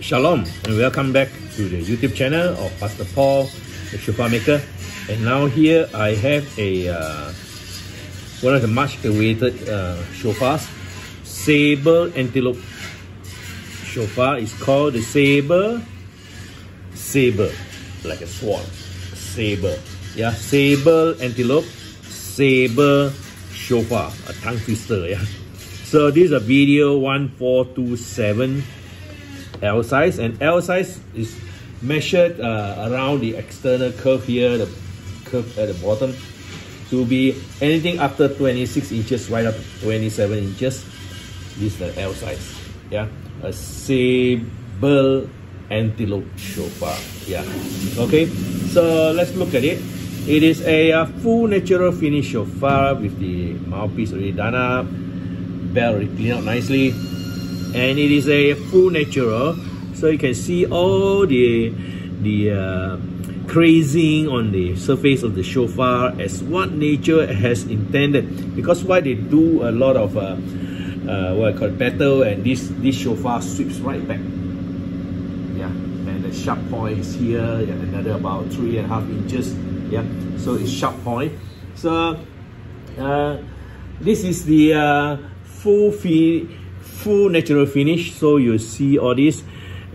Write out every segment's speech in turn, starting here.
Shalom and welcome back to the YouTube channel of Pastor Paul, the Shofar Maker. And now here I have a uh, one of the much awaited uh, shofars, Saber Antelope Shofar. is called the Saber, Saber, like a swan, Saber. Yeah, Sable Antelope, Saber Shofar, a tongue twister. Yeah. So this is a video 1427 L size and L size is measured uh, around the external curve here, the curve at the bottom to be anything after 26 inches right up to 27 inches. This is the L size. Yeah, a sable antelope shofar. Yeah. Okay, so let's look at it. It is a, a uh, full natural finish shofar with the mouthpiece already done up bell already cleaned out nicely and it is a full natural so you can see all the the uh, crazing on the surface of the shofar as what nature has intended. Because why they do a lot of uh, uh, what I call battle and this this shofar sweeps right back. Yeah and the sharp point is here another about three and a half inches. Yeah so it's sharp point. So uh, this is the uh, full fi full natural finish so you see all this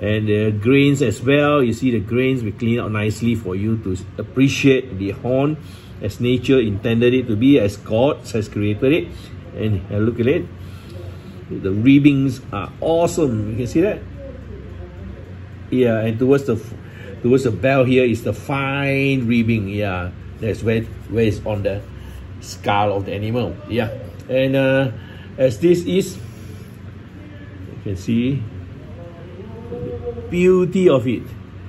and the grains as well. You see the grains we clean out nicely for you to appreciate the horn as nature intended it to be as God has created it. And look at it. The ribbings are awesome. You can see that? Yeah and towards the towards the bell here is the fine ribbing. Yeah that's where where it's on the skull of the animal. Yeah and uh as this is can see the beauty of it.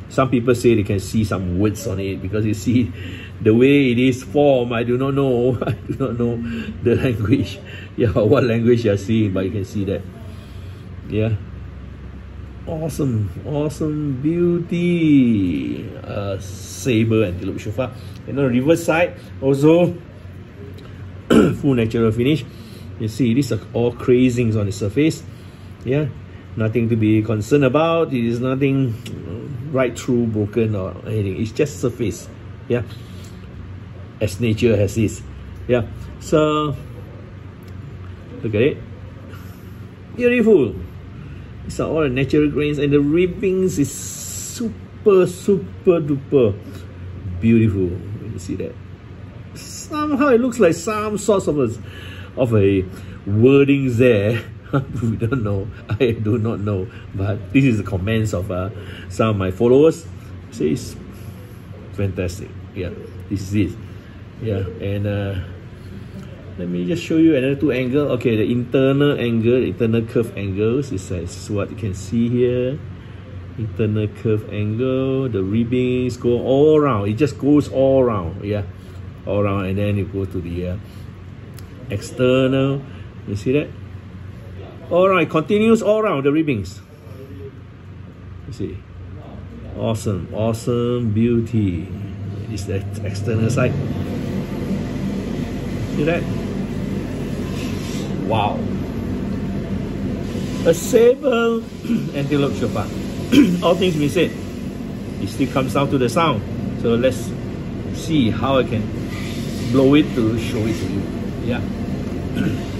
Some people say they can see some words on it because you see the way it is formed. I do not know. I do not know the language. Yeah what language you're seeing but you can see that. Yeah. Awesome. Awesome beauty. Uh saber antelope shofar. And on the reverse side also full natural finish. You see, these are all crazings on the surface. Yeah, nothing to be concerned about. It is nothing uh, right through broken or anything. It's just surface. Yeah, as nature has this. Yeah, so look at it. Beautiful. These are all natural grains and the ribbings is super, super duper beautiful. You see that? Somehow it looks like some sort of a of a wordings there. we don't know. I do not know. But this is the comments of uh, some of my followers. Says fantastic. Yeah, this is it. Yeah, and uh, let me just show you another two angle. Okay, the internal angle, the internal curve angles is, uh, is what you can see here. Internal curve angle, the ribbons go all around. It just goes all around. Yeah, all around, and then you go to the uh, external. You see that? All right, continues all around the ribbings. You see? Awesome, awesome beauty. Is the external side. See that? Wow. A sable antelope shofar. all things we said, it still comes down to the sound. So let's see how I can blow it to show it to you. Yeah.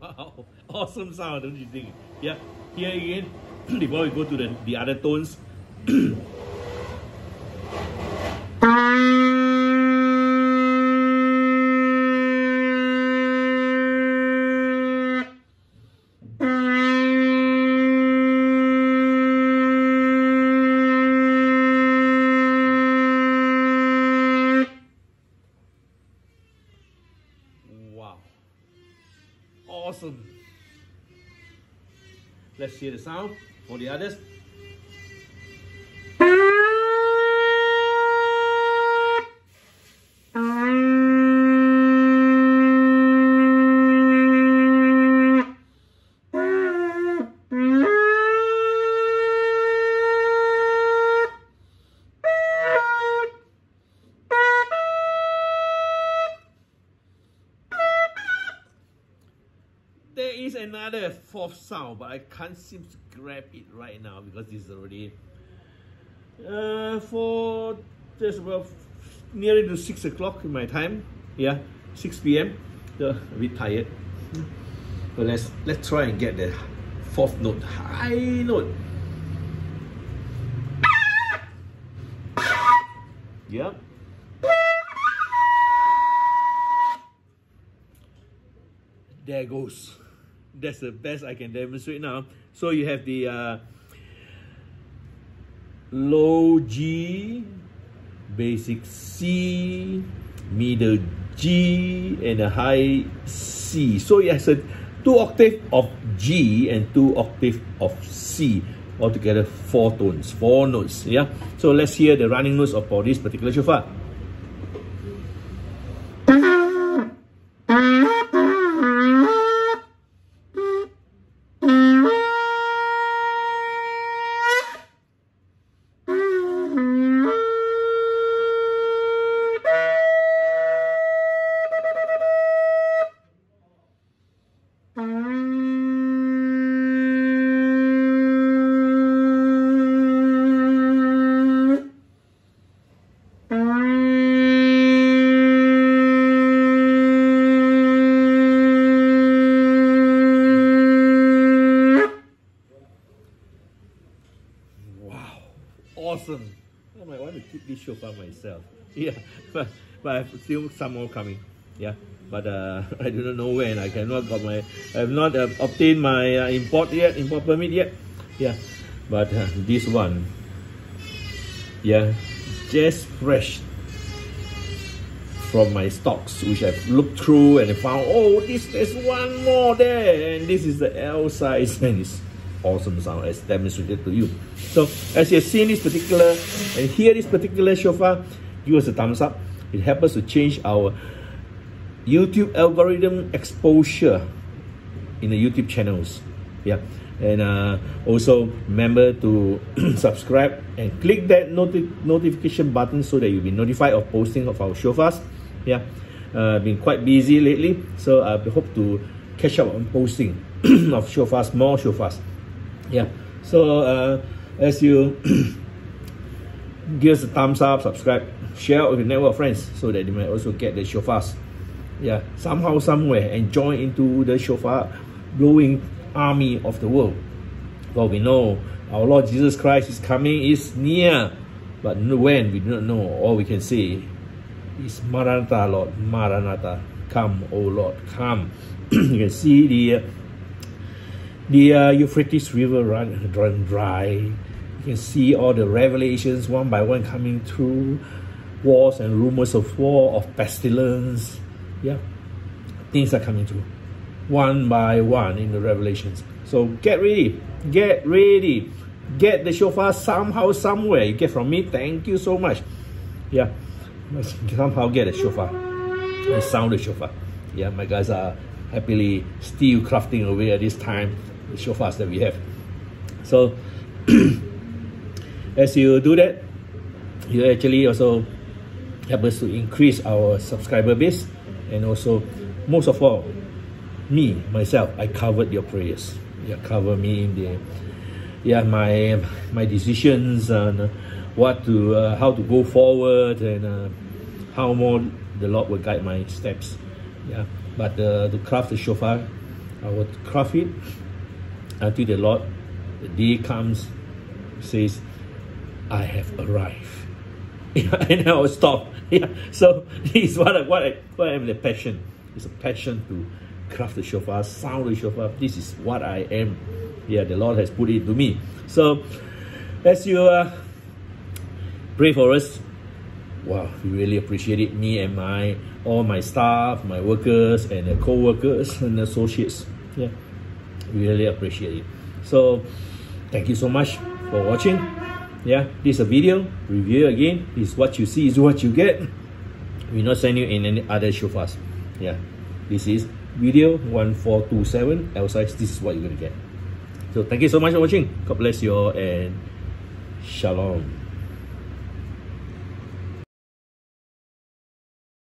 wow, awesome sound, don't you think? Yeah, here again, before we go to the, the other tones, Let's hear the sound for the others. Another fourth sound, but I can't seem to grab it right now because this is already uh, for just about nearly to six o'clock in my time. Yeah, 6 p.m. So a bit tired. But let's let's try and get the fourth note, high note. Yeah. There goes. That's the best I can demonstrate now. So you have the uh, low G, basic C, middle G, and a high C. So it has a two octave of G and two octave of C. Altogether four tones, four notes. Yeah. So let's hear the running notes of for this particular shofar. Awesome. I might want to keep this shofar myself. Yeah, but, but I have still some more coming. Yeah, but uh, I do not know when. I cannot got my, I have not uh, obtained my uh, import yet, import permit yet. Yeah, but uh, this one, yeah, just fresh from my stocks, which I've looked through and I found, oh, this there's one more there, and this is the L size, and it's awesome sound as demonstrated to you. So as you have seen this particular and hear this particular shofar, give us a thumbs up. It helps us to change our YouTube algorithm exposure in the YouTube channels. Yeah. And uh, also remember to subscribe and click that noti notification button so that you'll be notified of posting of our shofars. Yeah. Uh, been quite busy lately, so I hope to catch up on posting of shofars, more shofars yeah. So uh, as you give us a thumbs up subscribe share with your network friends so that they might also get the shofars yeah. Somehow somewhere and join into the shofar blowing army of the world. Well we know our lord jesus christ is coming is near but when we do not know. All we can say is maranatha lord maranatha come o lord come. You can see the the uh, Euphrates River run, run dry. You can see all the revelations one by one coming through. Wars and rumors of war, of pestilence. Yeah, things are coming through one by one in the revelations. So get ready, get ready, get the shofar somehow, somewhere. You get from me, thank you so much. Yeah, somehow get a shofar and sound the shofar. Yeah, my guys are happily still crafting away at this time shofars that we have. So as you do that, you actually also help us to increase our subscriber base and also most of all me myself I covered your prayers yeah cover me in the yeah my my decisions and what to uh, how to go forward and uh, how more the Lord will guide my steps yeah but uh, to craft the shofar I would craft it until the Lord, the day comes, says, I have arrived. and I will stop. Yeah. So this is what I, what I, what I am the passion. It's a passion to craft the shofar, sound the shofar. This is what I am. Yeah, the Lord has put it to me. So as you uh, pray for us, wow, we really appreciate it. Me and my all my staff, my workers, and the co-workers and associates. Yeah really appreciate it. So thank you so much for watching. Yeah this is a video. Review again. Is what you see is what you get. We not send you in any other shofars yeah this is video 1427 L size. This is what you're gonna get. So thank you so much for watching. God bless you all and shalom